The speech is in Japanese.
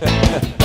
Ha ha ha.